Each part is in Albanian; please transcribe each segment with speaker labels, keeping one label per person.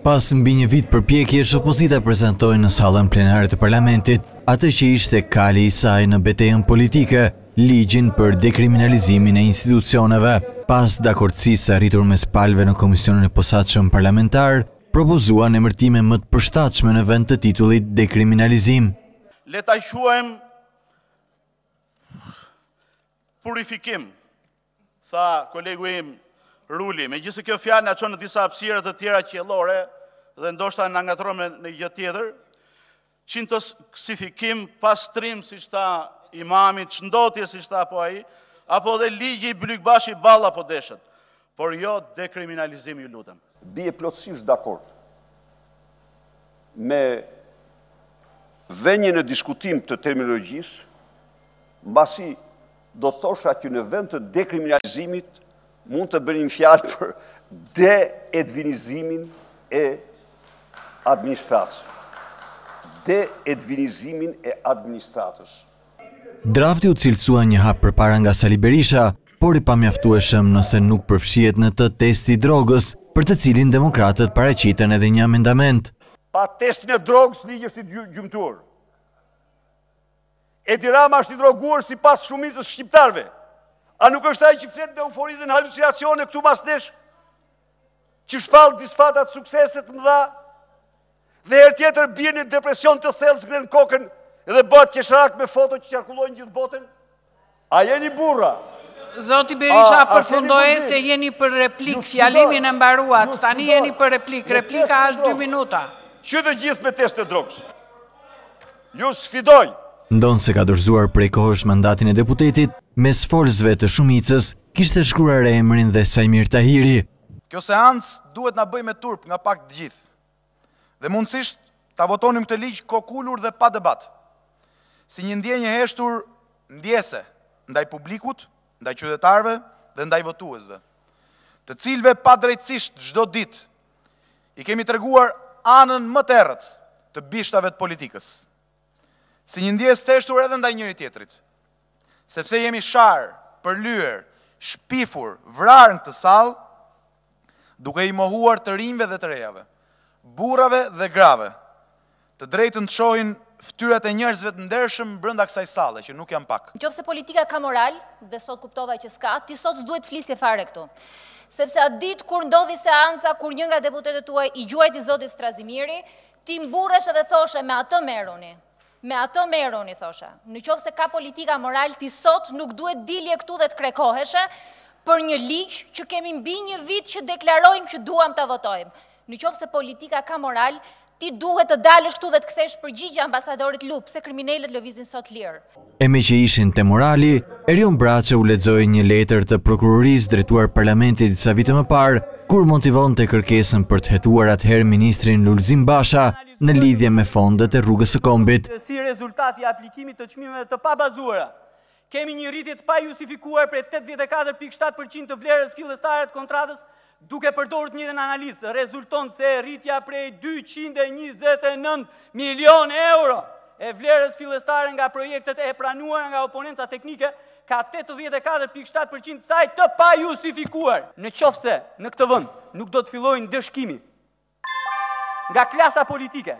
Speaker 1: Pas mbi një vit përpjekjesh, opozita prezantoi në sallën plenare të parlamentit atë që ishte kali i saj në betejën politike, ligjin për dekriminalizimin e institucioneve. Pas dakordësisë së arritur mes palëve në Komisionin e Posaçëm Parlamentar, propozuan emërtime më të përshtatshme në vend të titullit dekriminalizim.
Speaker 2: Le ta quajmë purifikim, tha kolegu im Ruli, megjithëse kjo fjalë na çon në disa hapësira të tjera qiellore dhe ndoshta na ngatërron me një gjë tjetër, çintoksifikim, pastrim, siç tha Imami, çndotje, siç tha po ai, apo dhe ligji Bylykbashi-Balla po deshët, por jo dekriminalizim, ju lutem.
Speaker 3: Bie plotësisht dakord me vënien në diskutim të terminologjisë, mbasi do thosha që në vend të dekriminalizimit mund të bënim fjalë për de-edvinizimin e administratës. De-edvinizimin e administratës.
Speaker 1: Drafti u cilësua një hap përpara nga Sali Berisha, por i pamjaftueshëm nëse nuk përfshihet në të testi i drogës, për të cilin demokratët paraqitën edhe një amendament.
Speaker 3: Pa testin e drogës ligji është i gjymtuar. Edi Rama është i droguar sipas shumicës së shqiptarëve. A nuk është ai që flet në eufori dhe në halucinacione këtu mas nesh? Që shpall disfatat suksese të mëdha? Dhe herë tjetër bie në depresion të thellë, s'ngre kokën dhe bëhet qesharak me foto që qarkullojnë gjithë botën? A jeni burra?
Speaker 4: Zoti Berisha, përfundoje se jeni për replikë, fjalimin e mbaruat, tani jeni për replikë, replika është 2 minuta.
Speaker 3: Që të gjithë me test të drogës. Ju sfidoj.
Speaker 1: Ndonëse ka dorëzuar prej kohësh mandatin e deputetit, mes folësve të shumicës, kishte shkruar emrin dhe Saimir Tahiri.
Speaker 5: Kjo seancë duhet na bëjë me turp nga pak të gjithë. Dhe mundësisht ta votonim këtë ligj kokulur dhe pa debat. Si një ndjenjë e heshtur ndjese ndaj publikut, ndaj qytetarëve dhe ndaj votuesve, të cilëve padrejtësisht çdo ditë i kemi treguar anën më të errët të bishtave të politikës. Si një ndjesë të heshtur edhe ndaj njëri-tjetrit. Sepse kemi sharë, përlyer, shpifur, vrarë në këtë sallë, duke i mohuar të rinjve dhe të rejave, burrave dhe grave, të drejtën të shohin fytyrat e njerëzve të ndershëm brenda kësaj salle, që nuk janë pak.
Speaker 6: Nëqoftëse politika ka moral, dhe sot kuptova që s'ka, ti sot s'duhet të flisje fare këtu. Sepse atë ditë kur ndodhi seanca, kur një nga deputetët tuaj i gjuajti zotit Strazimiri, ti mburreshe dhe thoshe me atë merruni. Me atë merruni, thosha. Në qoftë se ka politika moral, ti sot nuk duhet dilje këtu dhe të krekoheshe për një ligj që kemi mbi një vit që deklarojmë që duam ta votojmë. Në qoftë se politika ka moral, ti duhet të dalësh këtu dhe të kthesh përgjigje ambasadorit Lu, pse kriminelët lëvizin sot lirë.
Speaker 1: E meqë ishin te morali, Erion Braçe u lexoi një letër të prokurorisë drejtuar parlamentit disa vite më parë, kur motivonte kërkesën për të hetuar atëherë ministrin Lulzim Basha, në lidhje me fondet e Rrugës së Kombit.
Speaker 7: Si rezultat i aplikimit të çmimeve të pabazuara, kemi një rritje të pajustifikuar prej tetëdhjetë e katër pikë shtatë për qind të vlerës fillestare të kontratës duke përdorur të njëjtën analizë, rezulton se rritja prej dyqind e njëzet e nëntë milionë euro e vlerës fillestare nga projektet e pranuara nga oponenca teknike ka tetëdhjetë e katër pikë shtatë për qind saj të pajustifikuar. Në qoftë se në këtë vend nuk do të fillojë ndëshkimi, nga klasa politike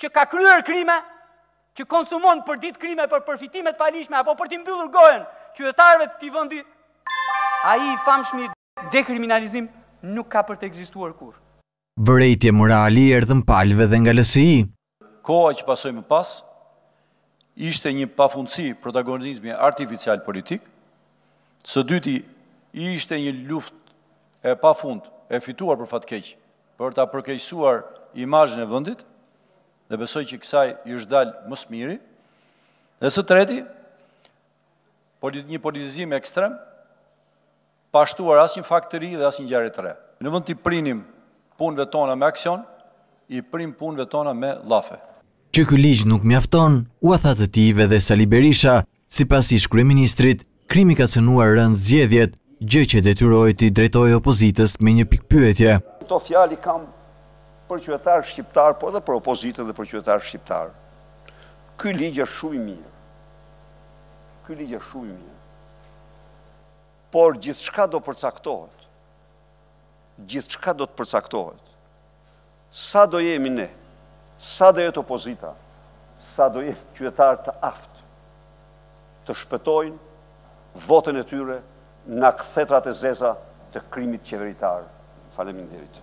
Speaker 7: që ka kryer krime, që konsumon përditë krime për përfitime të paligjshme, apo për t'i mbyllur gojën qytetarëve të këtij vendi, ai i famshmi dekriminalizim nuk ka për të ekzistuar kurrë.
Speaker 1: Vërejtje morali erdhën palëve dhe nga LSI.
Speaker 8: Koha që pasoi më pas ishte një pafundësi protagonizmi artificial politik, së dyti ishte një luftë e pafund e fituar për fat keq për ta përkeqësuar imazhin e vendit dhe besoj që kësaj i është dalë më së miri, dhe së treti një politizim ekstrem, pa shtuar asnjë fakt të ri dhe asnjë ngjarje të re. Në vend t'i prinim punëve tona me aksion, i primë punëve tona me llafe.
Speaker 1: Që ky ligj nuk mjafton, ua tha të tijve dhe Sali Berisha, sipas ish-kryeministrit, krimi ka cënuar rëndë zgjedhjet, gjë që e detyroi t'i drejtohej opozitës me një pikëpyetje.
Speaker 3: Këto fjalë i kam për qytetarët shqiptarë, por edhe për opozitën dhe për qytetarët shqiptarë. Ky ligj është shumë i mirë. Ky ligj është shumë i mirë. Por gjithçka do përcaktohet. Gjithçka do të përcaktohet. Sa do jemi ne? Sa do jetë opozita? Sa do jenë qytetarët të aftë? Të shpëtojnë votën e tyre nga kthetrat e zeza të krimit qeveritar. Faleminderit.